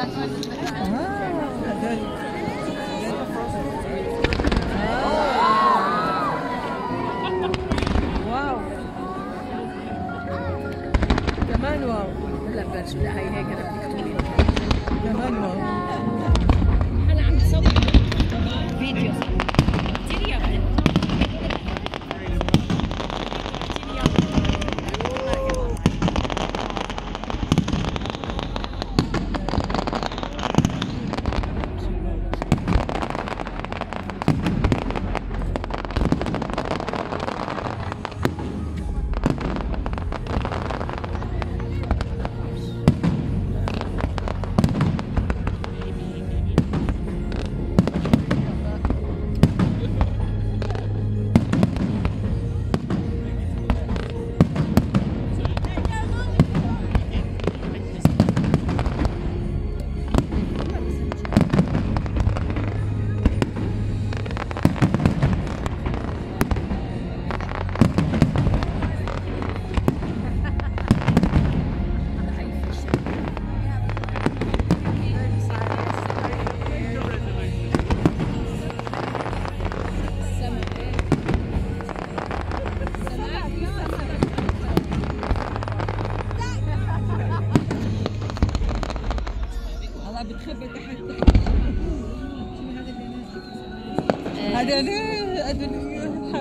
Ja, I don't know. I don't know. How